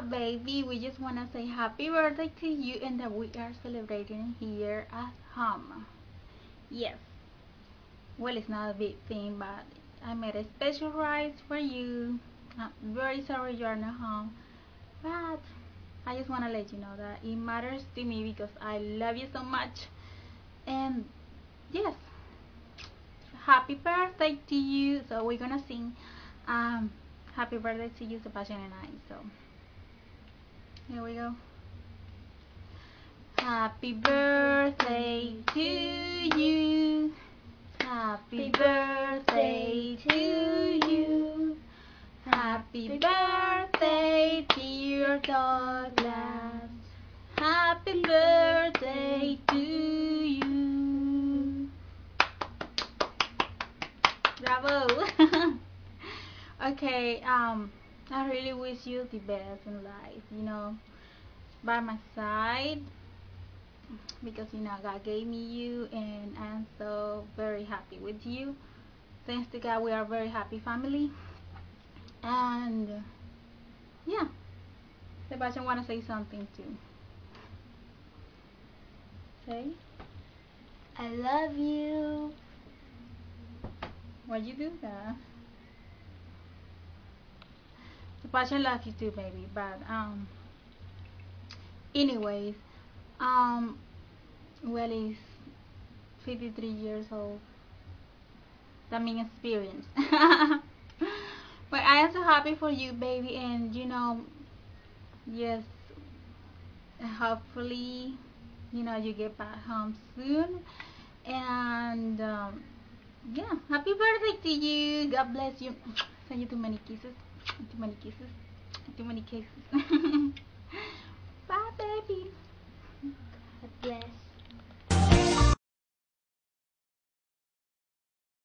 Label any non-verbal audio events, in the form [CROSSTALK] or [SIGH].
baby we just want to say happy birthday to you and that we are celebrating here at home. Yes. Well it's not a big thing but I made a special rice for you. I'm very sorry you're not home but I just want to let you know that it matters to me because I love you so much. And yes happy birthday to you. So we're gonna sing um, happy birthday to you Sebastian and I so here we go. Happy birthday to you. Happy birthday to you. Happy birthday dear Douglas. Happy birthday to you. Bravo. [LAUGHS] Okay um I really wish you the best in life you know by my side because you know God gave me you and I'm so very happy with you. Thanks to God we are a very happy family. And yeah Sebastian want to say something too. Say? I love you. Why you do that Sebastian loves you too baby. But um anyways um well he's 53 years old that means experience. [LAUGHS] But I am so happy for you baby and you know yes hopefully you know you get back home soon. And um, yeah happy birthday to you. God bless you. Send you too many kisses too many kisses too many kisses bye baby